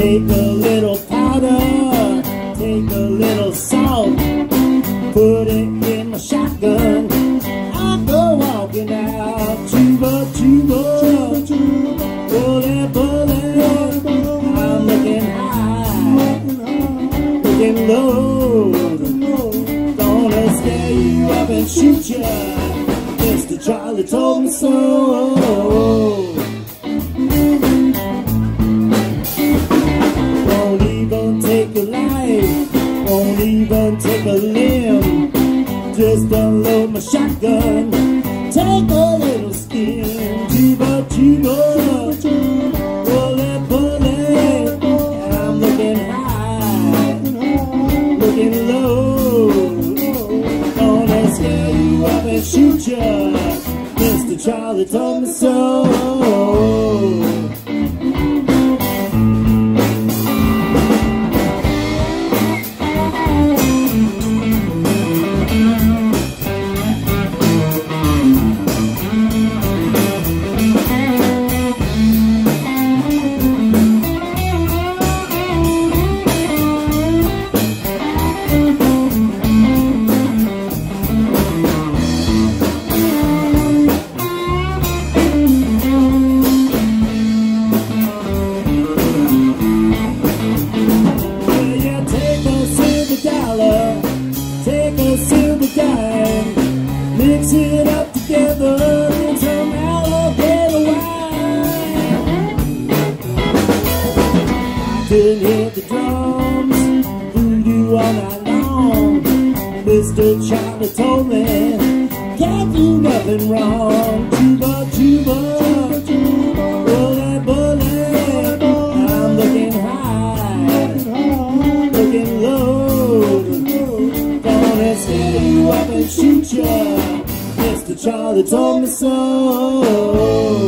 Take a little powder, take a little salt, put it up and shoot ya. Mr. Charlie told me so. Won't even take a life, won't even take a limb. Just unload my shotgun, Charlie told me so. Mix it up together in some alligator wine. I could hear the drums, voodoo all night long. Mr. Charlie told me, can't do nothing wrong. Tuba, tuba, shoot ya. Mr. Charlie so.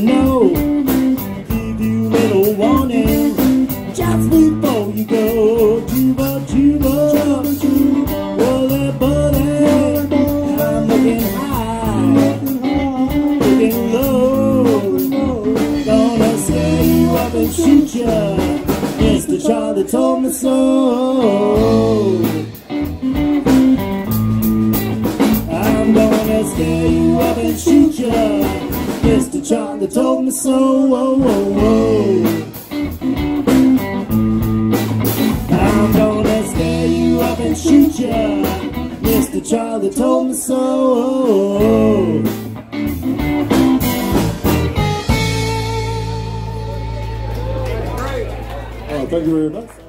To know. Give you little warning, just before you go. Tuba, tuba, bullet, bullet. I'm looking high, looking low. Gonna scare you up and shoot ya. Mr. Charlie told me so. I'm gonna scare you up and shoot ya. Mr. Charlie told me so. Oh, oh, oh. I'm gonna scare you up and shoot ya. Mr. Charlie told me so. Oh, thank you very much.